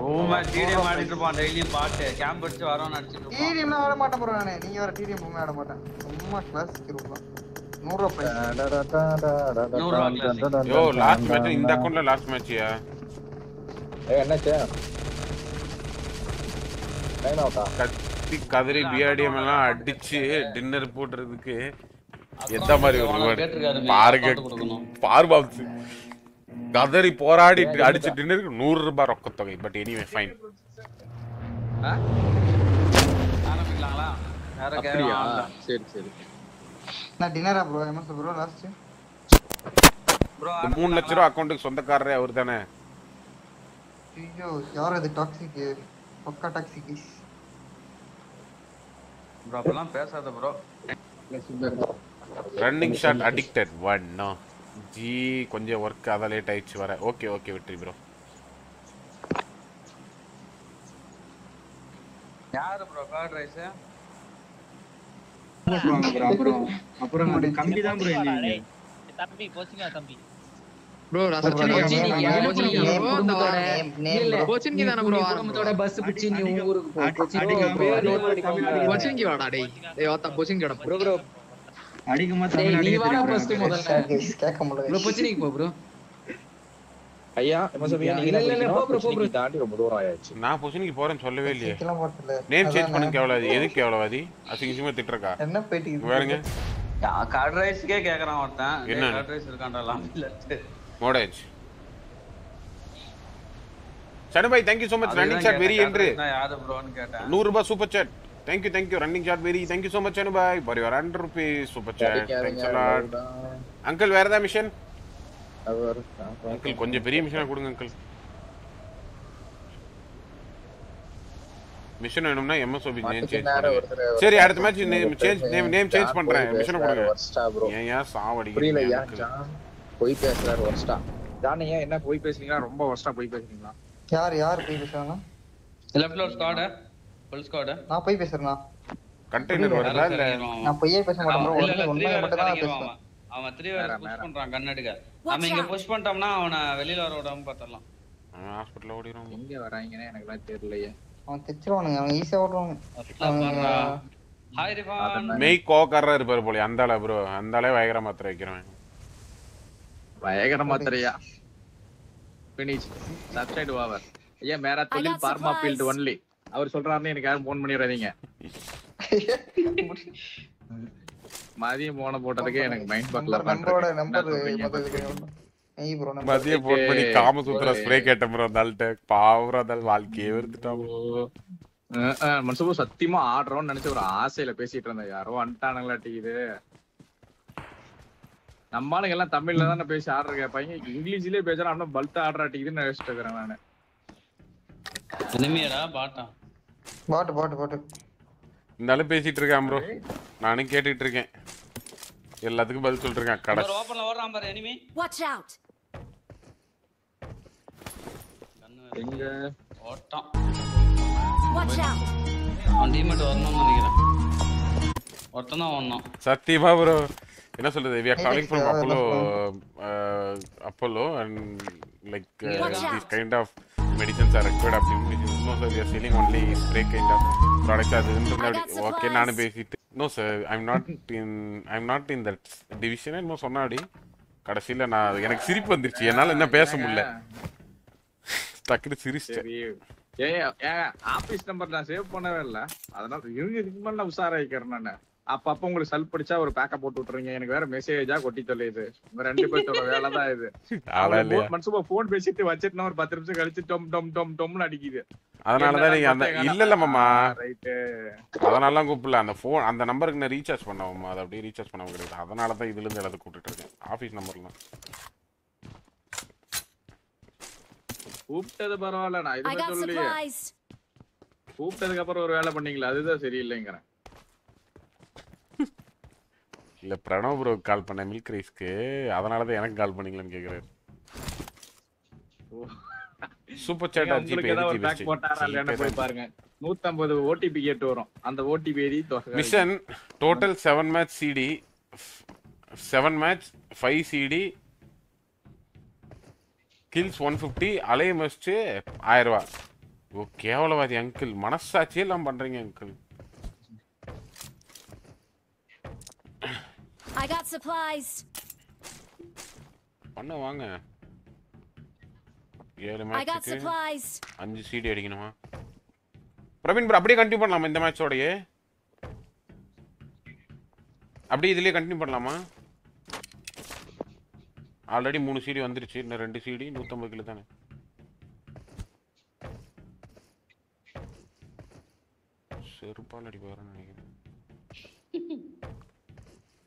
Room TDM ஆடிட்டு இருப்பான் டெய்லியும் பாட்டு. கேம்ப் அடிச்சு வரோம்னு அடிச்சிட்டு இருப்பான். டிடிஎம்லாம் ஆட மாட்டேன் ப்ரோ நானே. நீங்க வேற டிடிஎம் பொம்மை ஆட மாட்டேன். சும்மா கிளாசிக் ரூபா நூறு ரூபா பிரைஸ் நூறுரூவா classic. யோ லாஸ்ட் மேட்ச் இந்த அக்கவுண்ட்ல லாஸ்ட் மேட்ச்சியா என்னாச்சு? அவுட்டா கத்தி கதறி பிஆர்டிஎம் எல்லாம் அடிச்சு டின்னர் போடுறதுக்கு எந்த மாதிரி ஒரு பாருங்க கதறி போராடி அடிச்ச டின்னருக்கு நூறு ரூபாய் ரொக்கத்தொகை பட் எனிவே ஃபைன் சரி சரி. நான் டின்னரா bro MS bro last bro இந்த மூணு லட்ச ரூபா அக்கௌண்ட்டுக்கு சொந்தக்காரரே அவர் தானே? ஐயோ யார் அது? டாக்ஸிக் பக்கா டாக்ஸிக் ப்ரோ அப்பெல்லாம் பேசாத bro running shot addicted one no ji கொஞ்சம் ஒர்க் அதான் லேட் ஆயிடுச்சு வர ஓகே ஓகே வெற்றி ப்ரோ யாரு ப்ரோ கர்ட் ரைஸ் அப்புறம் அப்புறம் கம்பி தான் ப்ரோ தம்பி போச்சுங்க தம்பி. ப்ரோ கோச்சிங்கி தானே ப்ரோ குடும்பத்தோட பஸ் பிடிச்சி நீ உங்க ஊருக்கு போ. கோச்சிங்கி வாடா டேய். டேய் வாத்தா கோச்சிங்கி வாடா ப்ரோ ப்ரோ அடிக்குமா டேய் நீ வாடா ஃபர்ஸ்ட் முதல்ல. கேட்க முடியல. ப்ரோ பொச்சினிக்கு போ ப்ரோ ஐயா எம்எஸ்எம் நீங்க இல்ல, இல்ல, இல்ல, போ, bro, போ, bro. தாண்டி ரொம்ப தூரம் ஆயாச்சு. நான் பொசினிக்கு போறேன்னு சொல்லவே இல்லையே. நேம் சேஞ்ச் பண்ணுங்க எவ்வளோ அது எதுக்கு அது அசிங்கமா திட்டுறக்கா? என்ன பேட்டி பாருங்க கர்ட் ரைஸ்க்கே கேக்குறான் ஒருத்தன். என்ன? கர்ட் ரைஸ் இருக்கான்டா லாபில மோடேஜ் சனுபாய் thank you so much running very என்று. யாரு ப்ரோன்னு கேட்டேன். நூறு ரூபாய் super chat thank you thank you running shot very thank you so much அனுபாய் for your hundred rupees super chat thanks a lot uncle வேற ஏதாவது மிஷன் அங்கிள் கொஞ்சம் பெரிய மிஷனா கொடுங்க அங்கிள் மிஷன் வேணும்னா எம்எஸ்ஓபி நேம் சேஞ்ச் சரி அடுத்த match name change name name change பண்றேன். மிஷன் கொடுங்க. ப்ரோ ஏன் ஏன் புரியல ஐயா uncle? ஜான் பொய் பேசுறாரு ஒர்ஸ்டா ஜான் ஏன் என்ன பொய் பேசுறீங்களா? ரொம்ப ஒர்ஸ்டா பொய் பேசுறீங்களா? யார் யார் போய் பேசுறாங்க? லெஃப்ட்ல ஒரு ஸ்குவாட் ஃபுல் ஸ்குவாட் நான் போய் பேசுறேனா கண்டெய்னர் வருதா இல்ல? நான் பொய்யே பேச மாட்டேன். இல்ல மட்டும் தான் வேர் பேசுவேன் அவன். த்ரீ மேரா, புஷ். பண்றான் கன் எடுக்க. நம்ம இங்க புஷ் பண்ணிட்டோம்னா அவனை வெளியில வர விடாம பார்த்தறலாம் ஹாஸ்பிடல்ல ஓடிறோம் எங்க வராங்கன்னு எனக்கு எல்லாம் தெரியலையே. அவன் தைச்சிருவானுங்க அவன் ஈஸியா ஓடுவாங்க ஹாய் ரிவான் மெய் கோக்காரரா இருப்பாரு போல அந்த ஆளா ப்ரோ அந்த ஆளே வயகர மாத்திரை வைக்கிறேன் பயங்கர மாத்திரையா? பினிஷ் சப்ஸ்டைட் ஓவர் ஐயா மேரா தொழில் பார்மா ஃபீல்ட் ஒன்லி அவர் சொல்றாருன்னு எனக்கு யாரும் ஃபோன் பண்ணிடுறாதீங்க மதியம் போன போட்டதுக்கு எனக்கு மைண்ட் பக்ல நம்பரோட நம்பர் நெய் ப்ரோ நம்பர் மதிய போன் பண்ணி காமசூத்திர ஸ்ப்ரே கேட்ட ப்ரோ அந்த பாவம் அந்த வாழ்க்கையே வெறுத்துட்டான் மனுஷபு சத்தியமா ஆடுறோம்னு நினைச்சு ஒரு ஆசையில பேசிட்டு இருந்தேன். யாரோ வந்துட்டானுங்களாட்டி இது? நம்ம ஆளுங்க எல்லாம் தமிழ்ல தானே பேசி ஆடுற பையன் இங்கிலீஷ்லயே பேசுறான். அப்படின்னா பல்ட் ஆடுறாட்டிக்குதுன்னு நினைச்சிட்டு இருக்கிறேன் நானு. எனிமியடா பாட்டா பாட்டு பாட்டு. ஆளு பேசிட்டு இருக்கான் ப்ரோ நானும் கேட்டுட்டு இருக்கேன் எல்லாத்துக்கும் பதில் சொல்லிட்டு இருக்கேன் கடை ஓபன்ல ஓடுறான் பாரு எனிமி Watch out! எங்க? ஓட்டான் Watch out! அவன் டீமேட் வரணும்னு நினைக்கிறேன். ஒருத்தன் தான் ஓடணும். சத்தியமா ப்ரோ என்ன சொல்றது uh, last uh, apollo and like uh, Watch out. these kind of medicines are required அப்படின்னு no sir we are selling only spray kind of products அது ஓகே. நானும் பேசிட்டு no sir i'm not in i'm not in that division என்னமோ சொன்னா அப்படி கடைசியில நான் எனக்கு சிரிப்பு வந்துருச்சு என்னால என்ன பேச முடியல டக்குனு சிரிச்சிட்டேன் சரி ஏன் ஆபீஸ் நம்பர் நான் சேவ் பண்ணவே இல்ல அதனால இவங்க இதுக்கு மேல நான் உஷாராயிக்கிறேன் நானு அப்பப்ப உங்களுக்கு சல் படிச்சா ஒரு பேக்கப் போட்டு விட்டுறீங்க எனக்கு வேற மெசேஜா கொட்டி தொல்லையுது உங்க ரெண்டு பேர்த்தோட வேலை தான் இது மனுஷமா போன் பேசிட்டு வச்சிட்டு ஒரு பத்து நிமிஷம் கழிச்சு டொம் டொம் டொம் டொம்னு அடிக்குது. அதனாலதான் நீங்க அந்த இல்ல இல்ல மாமா. ரைட்டு அதனால கூப்பிடல. அந்த ஃபோன் அந்த நம்பருக்கு நான் ரீசார்ஜ் பண்ணவும் அது அப்படியே ரீசார்ஜ் பண்ண கிடையாது. அதனால தான் இதுல இருந்து எல்லாத்தையும் கூப்பிட்டு இருக்கேன். ஆபீஸ் நம்பர்லாம் கூப்பிட்டது பரவாயில்ல. நான் சொல்லலையே. supplies! கூப்பிட்டதுக்கு அப்புறம் ஒரு வேலை பண்ணீங்களா அதுதான் சரியில்லைங்கிறேன். இல்ல பிரணவ் ப்ரோ கால் பண்ண மில்க் ரைஸ்க்கு அதனால தான் எனக்கு கால் பண்ணீங்களான்னு கேக்குறாரு. சூப்பர் நீங்க சாட் உங்களுக்கு ஜிபே பேக் போட்டாரா இல்லையான்னு போய் பாருங்க. நூத்தம்பது ஓடிபி கேட்டு வரும். அந்த ஓடிபி தொகை mission total seven match CD seven match five CD kills one fifty அலைய மஸ்ட்டு ஆயிரம் ரூபா ஓ கேவலவாதி அங்கிள் மனசாட்சியே எல்லாம் பண்றீங்க அங்கிள் I got supplies. பண்ண வாங்க. ஏழு I got மேட்ச்சுக்கு supplies. அஞ்சு சீடி அடிக்கணுமா? பிரவீன் ப்ரோ அப்படியே கண்டினியூ பண்ணலாமா இந்த மேட்சோடயே அப்படியே இதுலயே கண்டினியூ பண்ணலாமா? ஆல்ரெடி மூணு சீடி வந்துருச்சு. இன்னும் ரெண்டு சீடி நூற்றம்பது கிலோ தானே. செருப்பால் அடி போகிறேன்னு நினைக்கிறேன்.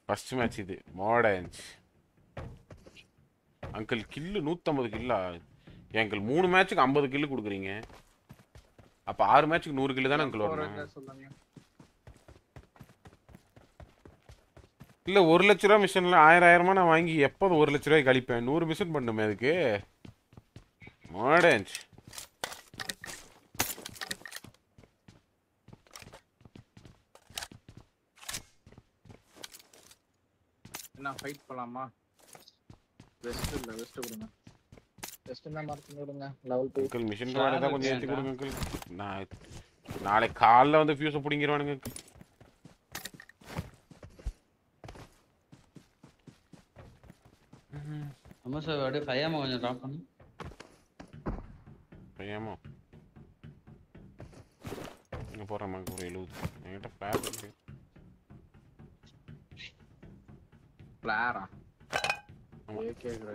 ஃபர்ஸ்ட் மேட்ச் இது. மாடன்ஸ் அங்கிள் கில்லு நூற்றம்பது கில்லா. எங்கள் மூணு மேட்ச்சுக்கு ஐம்பது கில்லு கொடுக்குறீங்க. அப்போ ஆறு மேட்ச்சுக்கு நூறு கில்லு தானே அங்கிள் வரணும்? இல்லை ஒரு லட்ச ரூபா மிஷினில் ஆயிரம் ஆயிரமா நான் வாங்கி எப்போது ஒரு லட்ச ரூபாய் கழிப்பேன் நூறு மிஷின் பண்ணுமே அதுக்கு. மாடன்ஸ் என்ன ஃபைட் போலாமா வெஸ்ட் இல்ல வெஸ்ட் கொடுங்க. வெஸ்ட் தான் மார்க் கொடுங்க லெவல் போய் அங்கிள் மிஷின் வேலை தான் கொஞ்சம் ஏற்றி கொடுங்க அங்கிள் நான் நாளைக்கு காலைல வந்து ஃபியூஸை பிடிங்கிருவானுங்க uncle. நம்ம சார் அப்படியே ஃபையாம கொஞ்சம் ட்ராப் பண்ணு. பையமா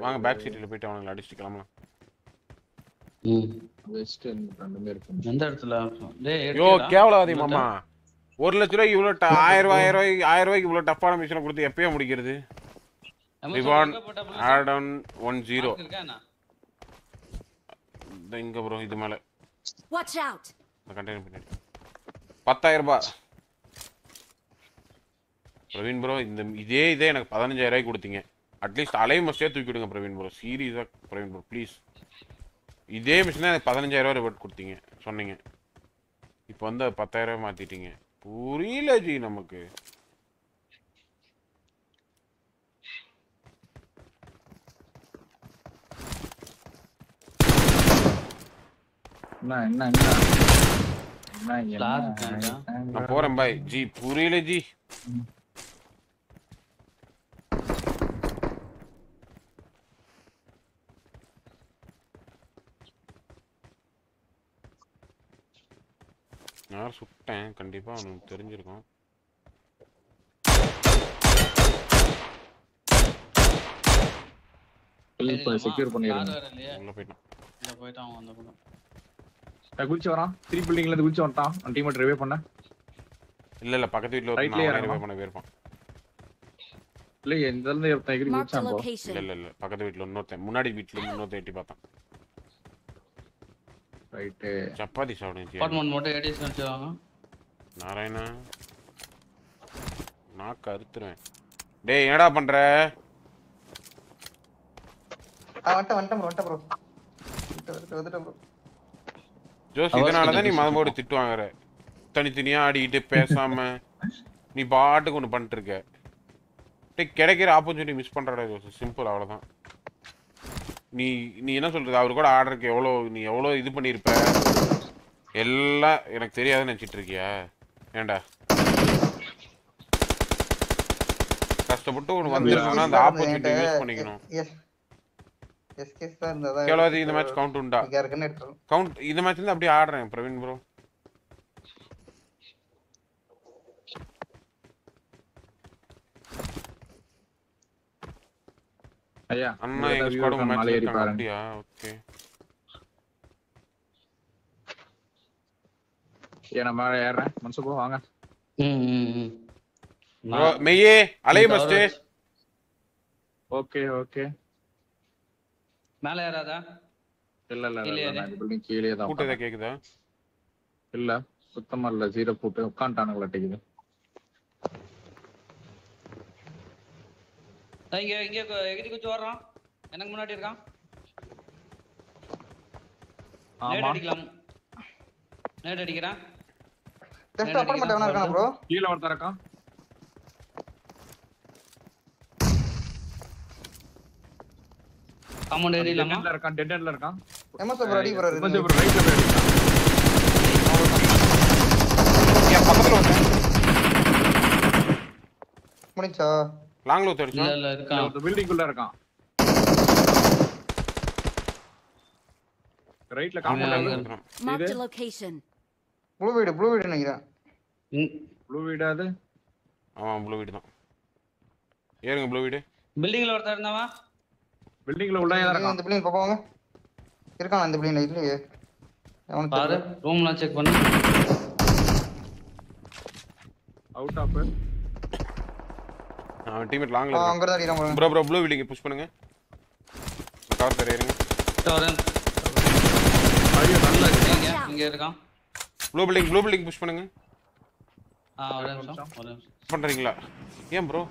வாங்க பேக் சீட்டில் போயிட்டு அவனுங்களை அடிச்சுட்டு கிளம்பலாம். வெஸ்ட் ரெண்டுமே இருக்கு எந்த இடத்துல? டேய் யோ. மாமா. ஒரு லட்ச ரூபாய்க்கு இவ்வளோ ஆயிரம் ரூபாய் ஆயிரம் ரூபாய்க்கு ஆயிரம் ரூபாய்க்கு இவ்வளோ டஃப்பான மிஷினை கொடுத்து எப்பயே முடிக்கிறது? புள்ள ஆட் ஆன் ஒன் ஜீரோ? இங்க ப்ரோ இது மேலே. இந்த கண்டெய்னர் பின்னாடி. பத்தாயிரம் ரூபாய். பிரவீன் ப்ரோ இந்த இதே இதே எனக்கு பதினஞ்சாயிரம் ரூபாய்க்கு கொடுத்தீங்க. அட்லீஸ்ட் அலை மஸ்டே தூக்கி விடுங்க பிரவீன் ப்ரோ சீரியஸாக பிரவீன் ப்ரோ ப்ளீஸ் இதே மிஷின் எனக்கு பதினஞ்சாயிரம் ரூபாய் ரிவர்ட் கொடுத்தீங்க சொன்னீங்க. இப்போ வந்து ரூபாய் மாற்றிட்டீங்க புரியல ஜி நமக்கு? நான் போகிறேன் பாய் ஜி புரியல ஜி. நான் சுட்டேன். கண்டிப்பாக அவனுக்கு தெரிஞ்சிருக்கும். செக்யூர் உள்ள போயிட்டான். உள்ள போயிட்டு அவன் வந்த கூட குளிச்சு வரான் த்ரீ பில்டிங்ல இருந்து குளிச்சு வந்துட்டான். அவன் டீம் ரிவே பண்ண. இல்ல இல்ல பக்கத்து வீட்ல ஒரு Right லயே நான் இறங்கணும். ரிவைவ் பண்ண போயிருப்பான். இல்ல இந்த இருந்து ஒருத்தன் எகிரி குளிச்சான் இல்ல location. இல்ல இல்ல பக்கத்து வீட்ல இன்னொருத்தன். முன்னாடி வீட்ல இன்னொருத்தன் எட்டி பார்த்தான். ரைட்டு சப்பாத்தி சாப்பிடுங்க அப்பார்ட்மெண்ட் மட்டும் ஏடிஎஸ் வச்சுருவாங்க. நாராயணா. நான் கருத்துறேன் டேய் என்னடா பண்ற? ஆ ப்ரோ ப்ரோ ப்ரோ ஜோஸ் இதனால தான் நீ மதமோடு திட்டு வாங்குற தனித்தனியா ஆடிக்கிட்டு பேசாம நீ பாட்டுக்கு ஒன்று பண்ணிட்டு இருக்க. டேய் கிடைக்கிற ஆப்பர்ச்சுனிட்டி மிஸ் பண்றடா ஜோஸ் சிம்பிள் அவ்வளவுதான். நீ நீ என்ன சொல்றது அவர் கூட ஆர்டருக்கு எவ்வளோ நீ எவ்வளோ இது பண்ணியிருப்ப எல்லாம் எனக்கு தெரியாதுன்னு நினச்சிட்டு இருக்கியா ஏன்டா கஷ்டப்பட்டு ஒன்று வந்திருக்கோம்னா அந்த ஆப்பர்ச்சுனிட்டி யூஸ் பண்ணிக்கணும் கேவலாதி இந்த மேட்ச் கவுண்ட் உண்டா கவுண்ட் இந்த மேட்ச் இருந்து அப்படியே ஆடுறேன் பிரவீன் ப்ரோ ஐயா அண்ணா எங்க ஸ்குவாட் மேட்ச் மலை ஏறி பாருங்க. அப்படியா? ஓகே. ஏன் நான் மேலே ஏறுறேன். மனசு போ வாங்க. ம் ம் ம். ப்ரோ மெய்யே அலைய இந்த மஸ்ட் ஓகே ஓகே. மேல ஏறாதா? இல்ல இல்ல இல்ல பில்டிங் கீழே தான் உட்கார்ந்தேன். கேக்குதா? இல்ல சுத்தமா இல்ல ஜீரோ போட்டு. உட்காந்துட்டானுங்களா டிக்குது இங்க இங்க எகிரி குச்சி வர்றான். எனக்கு முன்னாடி இருக்கான். நேட் ஆமா. அடிக்கலாம். நேட் அடிக்கிறான். ஜஸ்ட் அப்பார்ட்மெண்ட் எவனா இருக்கானா ப்ரோ கீழே ஒருத்தன் இருக்கான். காம்பவுண்ட் ஏறிடலாமா டெட்ல இருக்கான் டெட்ல இருக்கான். எம்எஸ் ப்ரோ அடி ப்ரோ கொஞ்சம் ப்ரோ ரைட்ல போய் அடிக்கலாம் என் பக்கத்துல வந்து முடிஞ்சா? லாங்ல ஊத்து இல்ல அடிச்சான் இல்ல இருக்கான். ஒரு பில்டிங் குள்ள இருக்கான் ரைட்ல அங்க, அங்க. Compound Marked a location. Blue வீடு ப்ளூ வீடு நினைக்கிறேன். ப்ளூ வீடாது ஆமா ப்ளூ வீடு தான். ஏறுங்க ப்ளூ வீடு. பில்டிங்ல ஒருத்தர் இருந்தாவா பில்டிங்ல உள்ளே தான் இருக்கான். இந்த பிள்ளைங்க பாப்பாங்க இருக்கான் இந்த பிள்ளைங்க இல்லையே. அவனுக்கு பாரு. ரூம்லாம் செக் பண்ணு. அவுட் ஆஃப் அவன் டீம்மேட் லாங்ல இருக்கான். அங்க தான் பாருங்க. ப்ரோ ப்ரோ ப்ளூ வீடுங்க புஷ் பண்ணுங்க. கவர் தெரியுங்க வரேன் ஐயோ நல்ல இங்க இங்க இருக்கான். Blue building blue building push பண்ணுங்க. ஆ ஒரு நிமிஷம் ஒரு நிமிஷம். பண்றீங்களா? ஏன் ப்ரோ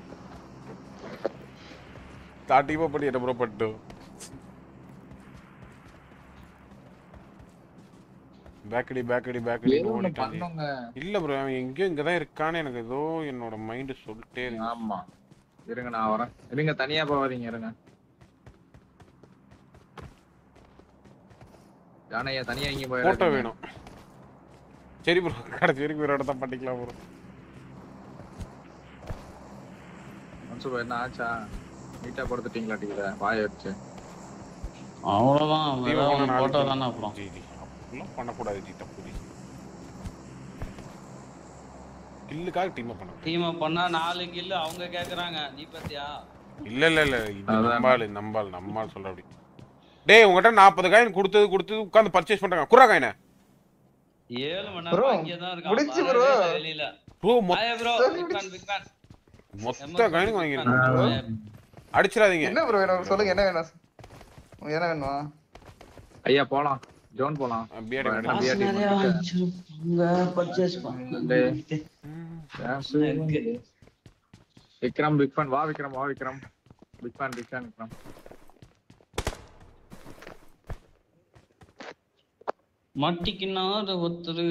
தாட்டிமா பண்ணி என்ன ப்ரோ பட்டு. பேக்கடி பேக்கடி பேக்கடி இல்ல ப்ரோ அவன் எங்கேயோ இங்க தான் இருக்கானே எனக்கு ஏதோ என்னோட மைண்ட் சொல்லிட்டே இருக்கு. ஆமா. இருங்க நான் வரேன். இருங்க தனியா போவாதீங்க இருங்க. ஜானையா தனியா இங்க போட்டோ போயிடாதீங்க வேணும். சரி ப்ரோ கடைசி வரைக்கும் ஒரு இடத்த பண்ணிக்கலாம் ப்ரோ மன்சூபா என்ன ஆச்சா? நீட்டா படுத்துட்டீங்களா டீல வாய வச்சு. அவ்வளவுதான் போட்டோ தானே அப்புறம். பண்ணக்கூடாது தப்பு ஜி கில்லுக்காக டீம் பண்ண டீம் பண்ணா நாலு கில்லு அவங்க கேக்குறாங்க. நீ பாத்தியா இல்ல இல்ல இல்ல. நம்பாள் நம்பாள் நம்மால் சொல்ற அப்படி. டேய் உங்ககிட்ட நாற்பது காயின் கொடுத்தது கொடுத்தது உட்காந்து பர்ச்சேஸ் பண்றாங்க. குறா காயின ஏழு மணி Bro, நேரம் அங்கே தான் இருக்கான். முடிச்சு. இல்ல வெளியில ப்ரோ ஆயா ப்ரோ பிக் ஃபேன் மொத்த காயினும் வாங்கிருக்கோம் அடிச்சிடாதீங்க. என்ன ப்ரோ வேணும்? சொல்லுங்க என்ன வேணும்? என்ன வேணுமா? ஐயா போலாம். ஜோன் போலாம். பிஆர்டி. மேடம். வச்சிருப்பாங்க பர்ச்சேஸ் பண்ணு. விக்ரம் பிக் ஃபேன் வா விக்ரம் வா Vikram big fan big fan Vikram மட்டிக்கினாரு ஒருத்தரு.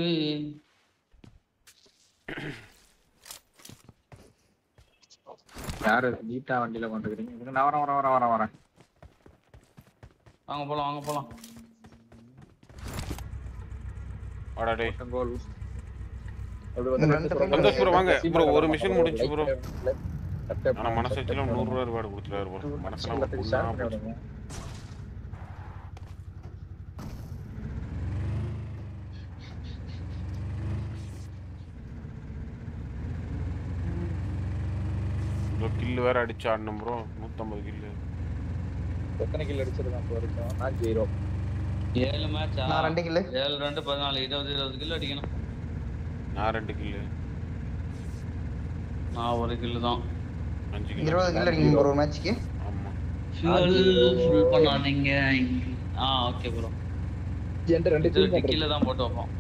யாரு? நீட்டா வண்டியில கொண்டுக்கிறீங்க இருங்க, நான் வரேன் வரேன் வரேன் வரேன் வரேன். வாங்க போலாம் வாங்க போலாம். வாடா டேய். கோல் சந்தோஷ் ப்ரோ வாங்க. ப்ரோ ஒரு மிஷன் முடிஞ்சு ப்ரோ ஆனா மனசு வச்சுலாம் நூறு ரூபாய் ரூபாய் ப்ரோ ப்ரோ கில்லு வேற அடிச்சு ஆடணும் ப்ரோ நூத்தம்பது கில்லு எத்தனை கில் அடிச்சிருக்கான் இப்போ வரைக்கும்? நான் ஜீரோ ஏழு மேட்சா நான் ரெண்டு கில்லு ஏழு ரெண்டு பதினாலு இருபது இருபது கிலோ அடிக்கணும். நான் ரெண்டு கில்லு நான் ஒரு கில்லு தான். அஞ்சு கில்லு இருபது கிலோ அடிக்கணும் ஒரு மேட்ச்க்கு ஆமா. ஃபியூல் ஃபுல் பண்ணாதீங்க ஆ ஓகே ப்ரோ என்கிட்ட ரெண்டு இது டிக்கில தான் போட்டு வைப்போம்.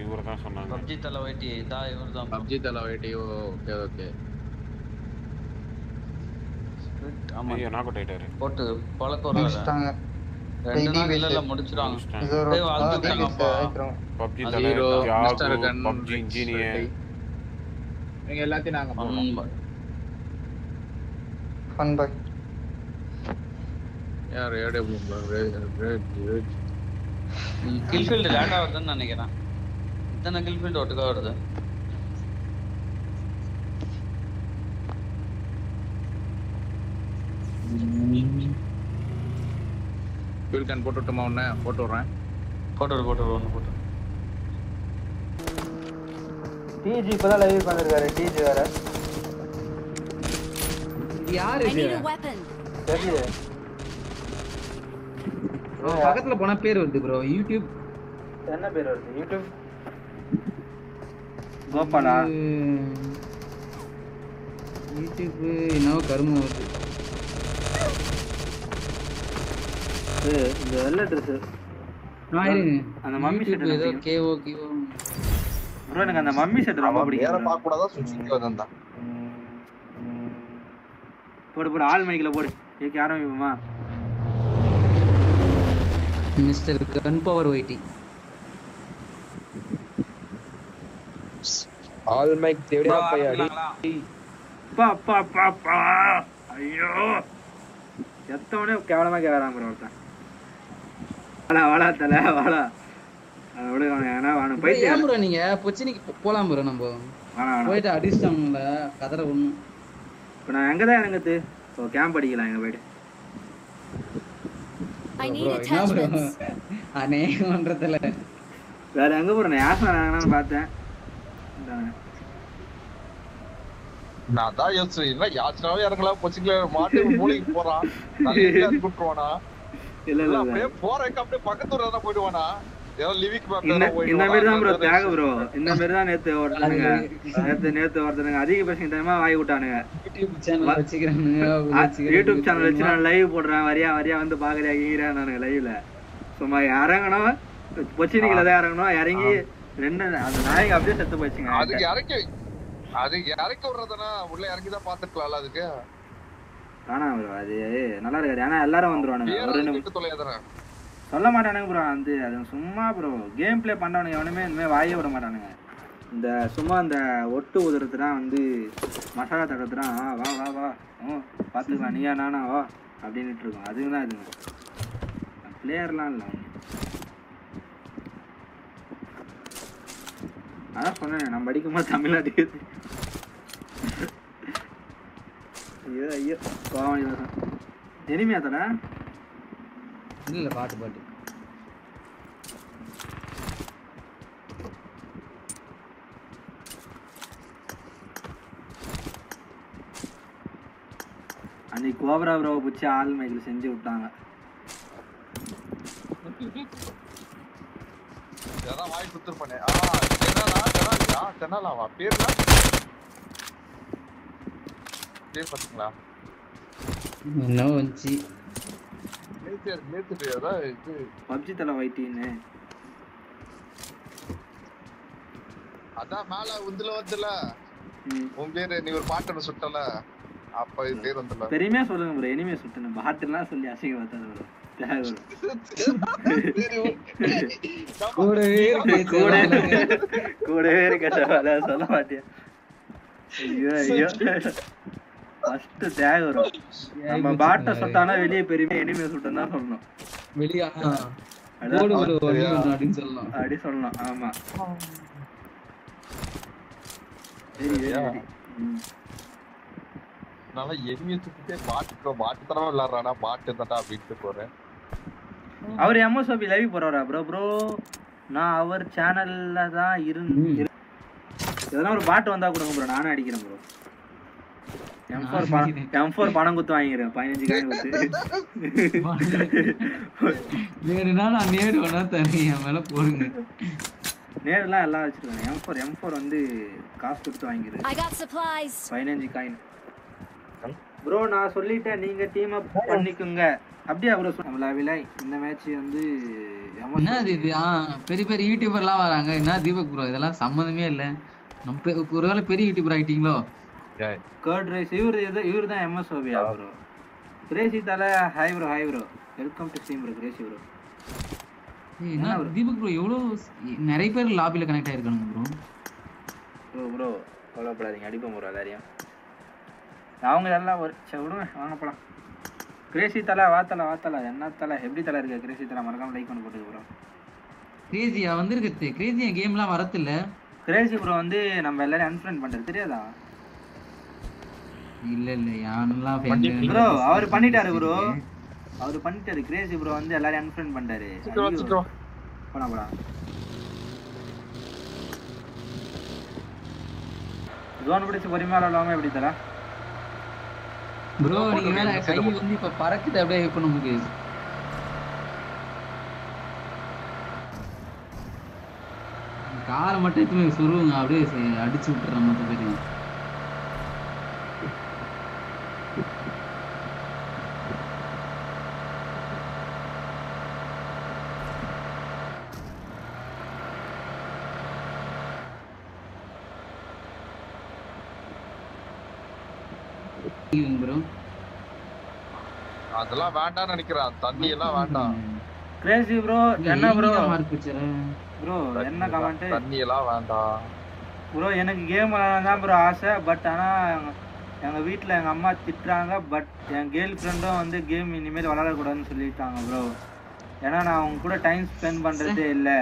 இவரை தான் சொன்னாங்க. பப்ஜி தலை வைட்டி இதா இவர் தான் பப்ஜி தலை வேட்டி ஓகே ஓகே ஆமா. ஐயோ நாக் அவுட் ஆயிட்டாரு. போட்டு முடிச்சிட்டாங்க ரெண்டு நாள் இல்ல முடிச்சிட்டாங்க. டேய். பப்ஜி பப்ஜி இன்ஜினியர் நீங்க எல்லாத்தையும் நாங்க boy. யார் ஏடபிள்யூ கில்ஃபீல்டு லேண்டா வருதுன்னு நினைக்கிறேன். இத்தனை கில்ஃபீல்டு ஒட்டுக்கா வருது? ஃபியூல் கேன் போட்டு விட்டுமா ஒண்ணு போட்டு விடுறேன். போட்டு விடு, போட்டு விடு, ஒண்ணு போட்டு. டிஜி இப்பதான் லைவ் பண்ணிருக்காரு டிஜி வேற. யாரு இது. தெரியல. பக்கத்துல போனா பேர் வருது ப்ரோ. யூடியூப் என்ன பேர் வருது? யூடியூப் கோபாலா யூடியூப் என்னவோ கருமம் வருது. இந்த வெள்ளை ட்ரெஸ் அந்த மம்மி செட் ஏதோ கேஓ கிஓ ப்ரோ எனக்கு அந்த மம்மி செட் ரொம்ப வேற பிடிக்கும் பார்க்க கூடாதா சுவிட்சிங் வந்தான் போடு போடு ஆள் மைக்கில் போடு. ஏக்கு ஆரம்பிப்போமா mister gun power ஒயிட்டி all mic பையா? அப்பா அப்பா அப்பா அப்பா. ஐயோ. எத்தவனே கேவலமா கேவறான் ப்ரோ ஒருத்தன் வாடா வாடா தல வாடா. விட ஏன்னா அவனு ஏன் பைத்தியம் ப்ரோ நீங்க? பொச்சினிக்கு போலாம் ப்ரோ நம்ம. வேணாம் வேணாம் போயிட்டு கதற ஒண்ணு இப்போ நான் எங்க தான் இறங்குது கேம்ப் அடிக்கலாம் எங்க போயிட்டு. Attachments. அநேகன்றதுல வேற எங்க போறேன் யாசனா இறங்கினான்னு பார்த்தேன். நான் தான் யோசிச்சேன் யாச்சனாவே இறங்கலாம் பொச்சிக்கல மாட்டி மூளைக்கு போறான். நல்லா கூட்டுருவானா இல்ல இல்ல அப்படியே போறதுக்கு அப்படியே பக்கத்து ஊர்ல தான் போயிடுவானா? இந்த இந்த மாதிரி தான் ப்ரோ தேக ப்ரோ இந்த மாதிரி தான் நேத்து ஒருத்தனுங்க நேத்து நேத்து ஒருத்தனுங்க அதிக பேசுங்க டைமா வாங்கி விட்டானுங்க. யூடியூப் சேனல் வச்சுக்கிறானுங்க யூடியூப் சேனல் வச்சு நான் லைவ் போடுறேன். வரியா வரியா வந்து பாக்குறியா கீறேன் நானுங்க லைவ்ல சும்மா இறங்கணும். பொச்சினிக்கல தான் இறங்கணும். இறங்கி ரெண்டு அந்த நாய்க்கு அப்படியே செத்து போச்சுங்க அதுக்கு இறக்கி அதுக்கு இறக்கி விடுறதுனா உள்ள இறங்கி தான் பாத்துக்கலாம்ல அதுக்கு? ஆனா ப்ரோ அது நல்லா இருக்காது. ஏன்னா எல்லாரும் வந்துருவானுங்க. சொல்ல மாட்டானுங்க ப்ரோ அந்த அது சும்மா ப்ரோ கேம் ப்ளே பண்றவனுங்க எவனுமே இனிமே வாயே விட மாட்டானுங்க. இந்த சும்மா இந்த ஒட்டு உதுறதுலாம் வந்து மசாலா தடத்துலாம் ஆ வா வா வா. ஓ பார்த்துக்கலாம் நீயா நானா? வா. அப்படின்னுட்டு இருக்கோம். அதுங்க தான் இதுங்க பிளேயர்லாம் இல்லை அதான் சொன்னேன் நம்ம அடிக்கும்போது தமிழ்நாட்டுக்கு ஐயோ ஐயோ கோவம் எனிமையா தடா இல்ல பாட்டு பாட்டு. அன்னைக்கு கோபரா ப்ரோவை பிடிச்சி ஆள் மைக்கில் செஞ்சு விட்டாங்க. வாய் குத்துருப்பானே ஆ தென்னாலா தெனாலியா தென்னாலாவா பேர்னா? பேர் பாத்தீங்களா என்ன வந்துச்சு. நேத்து நேத்து அதான் இது பப்ஜி தலை வைட்டின்னு அதான் மேல உந்துல வந்துல. உன் பேரு நீ ஒரு பாட்டு சுட்டல. அப்ப இது பேர் வந்துல. பெருமையா சொல்லுங்க ப்ரோ இனிமே சுட்டணும் பாட்டுலாம் சொல்லி அசிங்க பார்த்தாது ப்ரோ கூடவே கூட கூடவே இருக்க. சொல்ல மாட்டேன் ஐயோ ஐயோ. ஃபர்ஸ்ட் தேக வரும். நம்ம பாட்டை சுட்டானா வெளியே பெருமையா இனிமே சுட்டம் தான் சொல்லணும். வெளியா அதான். போடு ப்ரோ அப்படின்னு சொல்லலாம். அப்படி சொல்லணும் ஆமா. நல்லா எனிமையை சுத்திட்டே பாட்டு பாட்டு தரமா விளையாடுறானா பாட்டு தட்டா அப்படின்ட்டு போறேன். அவர் எம்எஸ்ஓபி லைவ் போறாரா ப்ரோ ப்ரோ நான் அவர் சேனல்ல தான் இருந்து எதனா ஒரு பாட்டு வந்தா கொடுங்க ப்ரோ நானே அடிக்கிறேன் ப்ரோ பணம் எம் ஃபோர் பணம் குத்து வாங்கிக்கிறேன். பதினஞ்சு காயின் குத்து. நேருனா நான் நேரு வேணா தனி என் மேல போடுங்க. நேரெல்லாம் எல்லாம் வச்சிருக்காங்க. எம் ஃபோர் எம் ஃபோர் வந்து காசு கொடுத்து வாங்கிக்கிறேன். பதினஞ்சு காயின் ப்ரோ நான் சொல்லிட்டேன். நீங்க டீம் அப் பண்ணிக்குங்க. அப்படியே ப்ரோ நம்மளாவில இந்த மேட்ச் வந்து என்ன இது பெரிய பெரிய யூடியூபர்லாம் வராங்க. என்ன தீபக் ப்ரோ இதெல்லாம் சம்மந்தமே இல்ல. நம்ம ஒருவேளை பெரிய யூடியூபர் ஆயிட்டீங்களோ? கர்ட் ரைஸ் இவர் இது இவர் தான் எம்எஸ்ஓபியா ப்ரோ கிரேசி தலை hi bro hi bro welcome to stream bro crazy bro என்ன தீபக் ப்ரோ எவ்வளவு நிறைய பேர் லாபில கனெக்ட் ஆயிருக்கானுங்க ப்ரோ ப்ரோ ப்ரோ கவலைப்படாதீங்க. அடிப்போம் ப்ரோ எல்லாரையும். அவங்க எல்லாம் ஒரு சரி விடுங்க. வாங்க போலாம். கிரேசி தலை வா தலை வா தலை. என்ன தலை? எப்படி தலை இருக்கு? கிரேசி தலை மறக்காம லைக் பண்ணி போட்டுக்க ப்ரோ கிரேசியா வந்திருக்கு கிரேசியா கேம்லாம் வரதில்ல கிரேசி ப்ரோ வந்து நம்ம எல்லாரையும் அன்ஃப்ரெண்ட் பண்றது தெரியாதா? இல்ல இல்ல யாரெல்லாம் ப்ரோ அவர் பண்ணிட்டாரு ப்ரோ அவர் பண்ணிட்டாரு. கிரேசி ப்ரோ வந்து எல்லாரையும் அன்ஃப்ரெண்ட் பண்ணிட்டாரு. போலாம் போலாம். ஜோன் பிடிச்சி பொறுமையா விளாடாம எப்படி தலை? ப்ரோ நீங்க மேல கை வந்து இப்ப பறக்குது அப்படியே இப்ப நமக்கு காலை மட்டும் எடுத்து சுருவுங்க அப்படியே அடிச்சு விட்டுறேன் மொத்த பேரையும் ப்ரோ அதெல்லாம் வேண்டாம்னு நினைக்கிறேன். தண்ணி எல்லாம் வேண்டாம். கிரேசி ப்ரோ என்ன ப்ரோ ப்ரோ என்ன கமெண்ட் தண்ணி எல்லாம் வேண்டாம். ப்ரோ எனக்கு கேம் விளாட தான் ப்ரோ ஆசை. பட் ஆனால் எங்கள் வீட்டில் எங்கள் அம்மா திட்டுறாங்க. பட் என் கேர்ள் ஃப்ரெண்டும் வந்து கேம் இனிமேல் விளாடக்கூடாதுன்னு சொல்லிட்டாங்க ப்ரோ ஏன்னா நான் அவங்க கூட டைம் ஸ்பெண்ட் பண்ணுறதே இல்லை.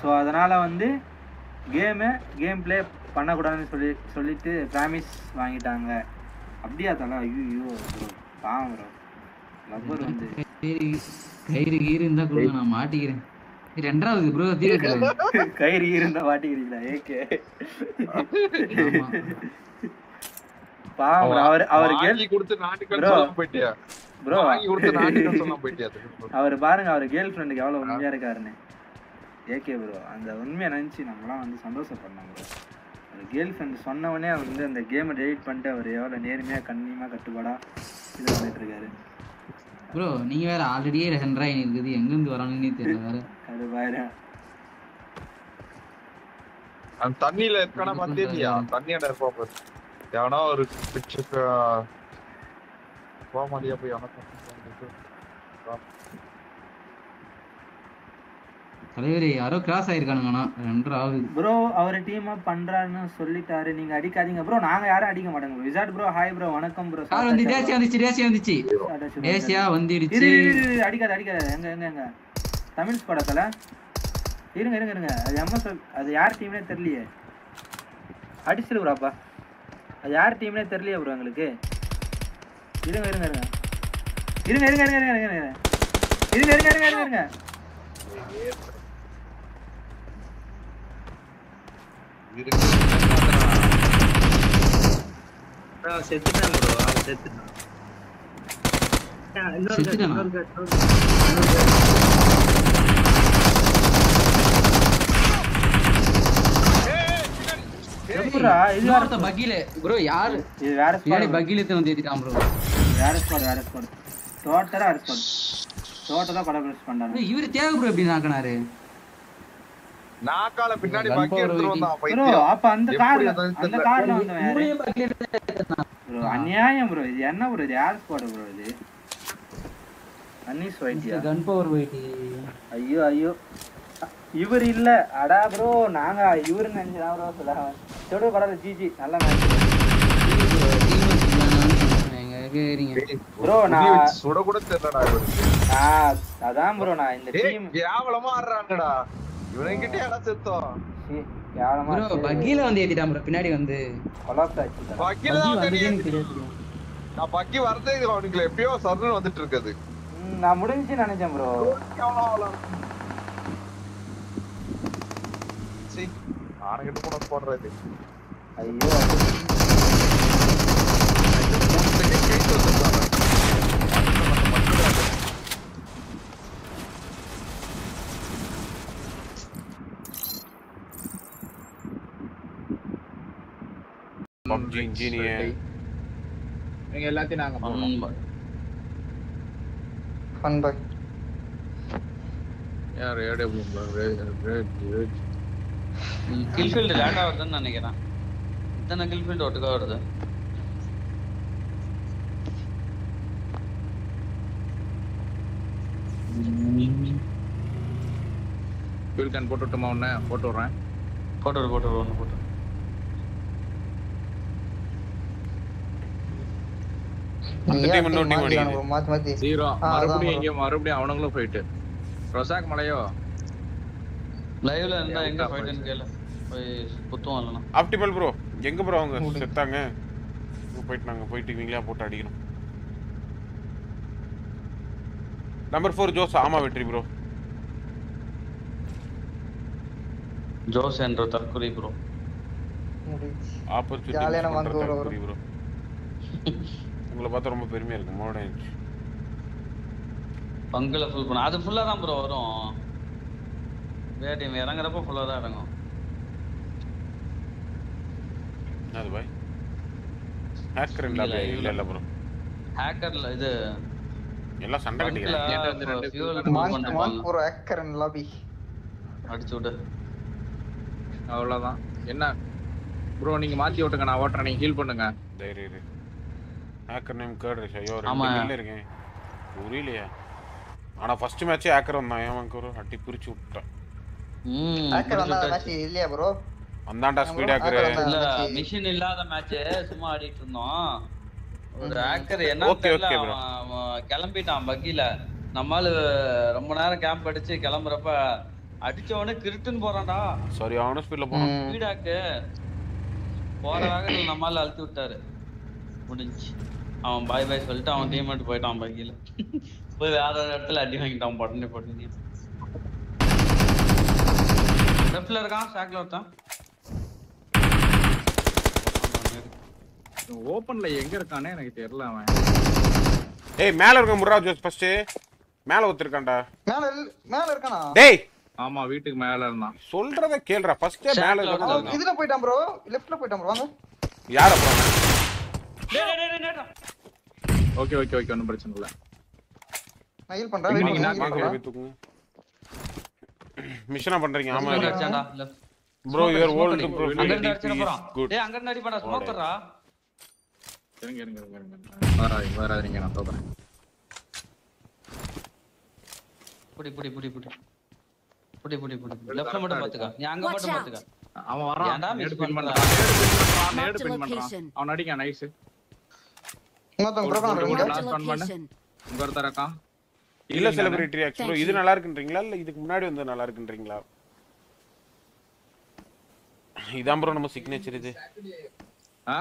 ஸோ அதனால் வந்து கேமு கேம் ப்ளே பண்ணக்கூடாதுன்னு சொல்லி சொல்லிட்டு ப்ராமிஸ் வாங்கிட்டாங்க. அப்படியா தலை ஐயோ ப்ரோ பாவம் ப்ரோ லப்பர் வந்து. கயிறு கயிறு கீறு இருந்தா கொடுங்க நான் மாட்டிக்கிறேன். இது ரெண்டாவது ப்ரோ தீவிர கயிறு இருந்தா மாட்டிக்கிறீங்களா? ஏகே பாவம். அவர் அவர் வாங்கி கொடுத்து நாட்டுக்கு போயிட்டியா? ப்ரோ வாங்கி கொடுத்து நாட்டுக்கு போயிட்டியா அவர் பாருங்க அவர் கேர்ள் ஃப்ரெண்டுக்கு எவ்வளவு உண்மையா இருக்காருன்னு. ஏகே ப்ரோ அந்த உண்மையை நினைச்சு நம்மலாம் வந்து சந்தோஷப்படணும் ப்ரோ ஒரு கேர்ள் ஃப்ரெண்ட் சொன்ன உடனே அவர் வந்து அந்த கேமை டெலிட் பண்ணிட்டு அவர் எவ்வளவு நேர்மையா கண்ணியமா கட்டுப்பாடா இது பண்ணிட்டு இருக்காரு. ப்ரோ நீங்க வேற ஆல்ரெடியே ரெண்டாயிரம் இருக்குது எங்க இருந்து வராங்கன்னே தெரியல வேற. அது பாரு அந்த தண்ணியில இருக்கானா பாத்தியா தண்ணியோட இருப்பா பாரு எவனோ ஒரு பிச்சுக்கு போக மாட்டியா போய் எனக்கு தலைவரே யாரோ கிராஸ் ஆயிருக்கானுங்கண்ணா. ரெண்டரை ஆகுது ப்ரோ அவர் டீமா பண்றாருன்னு சொல்லிட்டாரு. நீங்க அடிக்காதீங்க. ப்ரோ நாங்க யாரும் அடிக்க மாட்டோங்க ப்ரோ விசாட் ப்ரோ ஹாய் ப்ரோ வணக்கம் ப்ரோ கார் வந்து தேசியா வந்துச்சு தேசியா வந்துச்சு. தேசியா வந்துடுச்சு அடிக்காத அடிக்காத. எங்க எங்க எங்க? தமிழ் படத்துல? இருங்க இருங்க இருங்க. அது எம்எஸ் அது யார் டீம்னே தெரியலையே. அடிச்சிரு ப்ரோப்பா அது யார் டீம்னே தெரியலையே ப்ரோ எங்களுக்கு. இருங்க இருங்க. இருங்க இருங்க இருங்க இருங்க இருங்க. இருங்க இருங்க இருங்க இருங்க இருங்க. செத்துட்டான் ப்ரோ அவன் செத்துட்டான். பக்கில ப்ரோ யாரு? இது வேற பின்னாடி ஸ்குவாட் பக்கில வந்து ஏத்திட்டான் ப்ரோ வேற ஸ்குவாட் வேற ஸ்குவாட் டோட்டலா வேற ஸ்குவாட் டோட்டலா கொலாபரேட் பண்றாங்க இவரு தேவை ப்ரோ எப்படி நாக்கினாரு. நாக்கால பின்னாடி பாக்கி வந்தான் ப்ரோ பைத்தியம். அப்ப அந்த எப்படி கார்ல அதான் அந்த தெரியல. கார்ல வந்தவன் யாரு இவரையும் பக்கில ப்ரோ அநியாயம் ப்ரோ இது என்ன ப்ரோ இது யார் ஸ்குவாட் ப்ரோ இது? அன்னீஸ் வைட்டியா கன் பவர் போயிட்டு ஐயோ ஐயோ. இவர் இல்ல. அடா ப்ரோ நாங்க இவரு நினைச்சா ப்ரோ சொல்ல. செடு படம் ஜிஜி. நல்ல மேட்ச் ப்ரோ நான் சுட கூட தெரியலடா இவருக்கு. நான் அதான் ப்ரோ நான் இந்த டீம் கேவலமா ஆடுறாங்கடா. இவனுங்கிட்டே இடம் செத்தோம்? கேவலமா ப்ரோ பக்கில வந்து ஏத்திட்டான் ப்ரோ பின்னாடி வந்து. கொலாப்ஸ் ஆச்சு பக்கில தெரியாது நான் பக்கி வரதே அவனுக்கு எப்பயோ சர்னு வந்துட்டு இருக்குது. நான் முடிஞ்சு நினைச்சேன் ப்ரோ. கேவலம் அவ்வளவு. சீ, ஆனங்கிட்ட போன போடுறது. ஐயோ பப்ஜி இன்ஜினியர் நீங்க எல்லாத்தையும் நாங்க போடுறோம். ஃபன் பாய் யார் ஏடே கில்ஃபீல்டு லேண்டா வருதுன்னு நினைக்கிறேன். இத்தனை கில்ஃபீல்டு ஒட்டுக்கா வருது? ஃபியூல் கேன் போட்டு விட்டுமா உடனே போட்டு விடுறேன். போட்டு விடு, போட்டு விடு, ஒண்ணு போட்டு. அந்த இன்னொரு மாத்தி மாத்தி ஜீரோ. மறுபடியும் மறுபடியும் அவனுங்களும் போயிட்டு. ரொசாக் மலையோ? லைவ்ல இருந்தா எங்க போயிட்டுன்னு கேளு. போய் புத்துவோம் இல்லைனா ஆப்டிமல் ப்ரோ எங்க ப்ரோ அவங்க? செத்தாங்க. போயிட்டு நாங்க போயிட்டு இவங்களா போட்டு அடிக்கணும். Number four Jose. ஆமா வெற்றி ப்ரோ ஜோஸ் என்ற தற்கொலை ப்ரோ ஆப்பர்ச்சுனிட்டி ஜாலியான வாங்க. ப்ரோ உங்களை பார்த்தா ரொம்ப பெருமையா இருக்கு. மோடன் பங்குல ஃபுல் பண்ண அது ஃபுல்லா தான் ப்ரோ வரும். வேட்டையும் இறங்குறப்ப ஃபுல்லா தான் இறங்கும். அது? பாய் ஹேக்கர் இல்ல இல்ல, இல்ல ப்ரோ ஹேக்கர்ல இது. எல்லாம் சண்டை கட்டிக்கிறாங்க ஒரு ஏக்கரன் லாபி அடிச்சு விட்டு அவ்வளவுதான். என்ன? ப்ரோ நீங்க மாத்தி விட்டுங்க நான் ஓட்டுறேன். நீங்க ஹீல் பண்ணுங்க. தைரிய இரு ஹேக்கர் நேம் கேர்ட் ஐயோ. ரெண்டு மில்ல இருக்கேன் புரியலையா. ஆனா ஃபர்ஸ்ட் மேட்சே ஹேக்கர் வந்தான். ஏன் ஒரு அடி பிரிச்சு விட்டான் ம் ஏக்கர் வந்தா மேட்ச் இல்லையா ப்ரோ அந்தாண்டா ஸ்பீட் ஆக்குற இல்ல மிஷின் இல்லாத மேட்ச் சும்மா ஆடிட்டு இருந்தோம். ஒரு ஆக்கர் என்ன தெரியல. bro. அவன் அவன் கிளம்பிட்டான் பக்கில நம்மால ரொம்ப நேரம் கேம்ப் அடிச்சு கிளம்புறப்ப அடிச்ச உடனே கிருட்டுன்னு போறான்டா சரியான ஸ்பீட்ல போனோம் ஸ்பீடாக்கு போற வேகத்துல நம்மால அழுத்தி விட்டாரு. முடிஞ்சு. அவன் பாய் பாய் சொல்லிட்டு அவன் டீம் போயிட்டான் பக்கில. போய் வேற ஒரு இடத்துல அடி வாங்கிட்டான் உடனே போட்டு லெஃப்ட்ல இருக்கான் ஷாக்ல ஒருத்தன். ஓப்பன்ல எங்க இருக்கானே எனக்கு தெரியல அவன். ஏய் மேல இருக்க முர்ரா ஜோஸ் ஃபர்ஸ்ட் மேல ஒருத்தருக்கான்டா. மேல மேல இருக்கானா? டேய்! ஆமா வீட்டுக்கு மேல இருந்தான். சொல்றத கேளுடா. ஃபர்ஸ்ட் மேல இருக்க அவன் இதுல போயிட்டான் ப்ரோ லெஃப்ட்ல போயிட்டான் ப்ரோ வாங்க. யார ஓகே ஓகே ஓகே ஒன்றும் பிரச்சனை இல்லை நான் பண்றேன் நீங்க knock பண்றேன். மிஷனா பண்றீங்க ஆமா. Bro your old bro. அங்க இருந்து அடிச்சிட போறான். குட் டேய், அங்க இருந்து அடிப்பான்டா, smoke டுறா. இருங்க இருங்க இருங்க இருங்க வராதீங்க வராதீங்க நான் தோக்குறேன் புடி, புடி, புடி, புடி. புடி, புடி, புடி. Leftல மட்டும் பாத்துக்க. நீ அங்க மட்டும். பாத்துக்க. அவன் வரான் ஏன்டா நேடு பின் பண்ற? பண்றான் நேடு பின் பண்றான். அவன் அடிக்க நைஸ் பண்ணு. இங்க ஒருத்தர் இருக்கான் இல்ல செலிபிரிட்டி ரியாக்ஷன் ப்ரோ இது. நல்லா இருக்குன்றீங்களா இல்ல இதுக்கு முன்னாடி வந்து நல்லா இருக்குன்றீங்களா இதான் ப்ரோ நம்ம சிக்னேச்சர் இது. ஆ?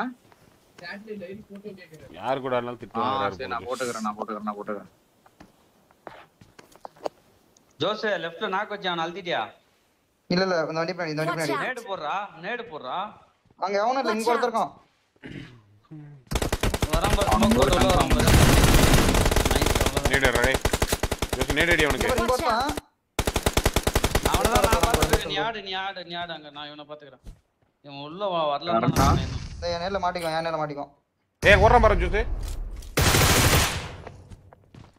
யாரு கூட ஆனாலும் ஆ, திட்டுவாங்க சரி நான் போட்டுக்கிறேன் நான் போட்டுக்கிறேன் நான் போட்டுக்கிறேன். ஜோஸ், leftல knock வச்சு அவனை அழுத்திட்டியா? இல்ல இல்ல இந்த வண்டி பின்னாடி இந்த வண்டி பின்னாடி. நேடு போடுறா, நேடு போடுறா. அங்க எவனும் இல்ல இங்க ஒருத்தர் இருக்கான். வரான் பாரு, smoke போட்டு உள்ள வரான் பாரு. Nice, அவ்வளவுதான். நேடு ரே ஜோஸ் நேடு அடி அவனுக்கு அவனதான் நான் பாத்துக்கிறேன். நீ ஆடு, நீ ஆடு, நீ ஆடு அங்க. நான் இவனை பாத்துக்கிறேன். இவன் உள்ள வ- வரலன்னா வரட்டா? நான் இன்னும். இந்த என் நேர்ல மாட்டிக்கோ என் நேர்ல மாட்டிக்கோ ஏய் ஓடுறான் பாரு ஜோஸ்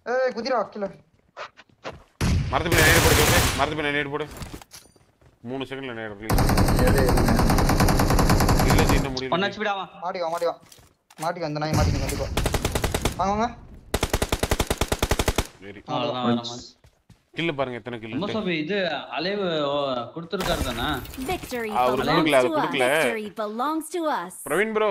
ஏய் குதிரா கீழ மரத்து பின்ன நேடு போடு ஜோஸ் மரத்து பின்ன நேடு போடு மூணு செகண்ட்ல நேடு ப்ளீஸ் இல்ல சின்ன முடியல அவன். மாட்டிக்கோ இந்த நாய் மாட்டிக்கோ கண்டிப்பா. வாங்க வாங்க. கில்லு பாருங்க எத்தனை கில்லு முசபி, இது அலைவு கொடுத்திருக்காரு தானே? அவரு கொடுக்கல, அது. கொடுக்கல. பிரவீன் ப்ரோ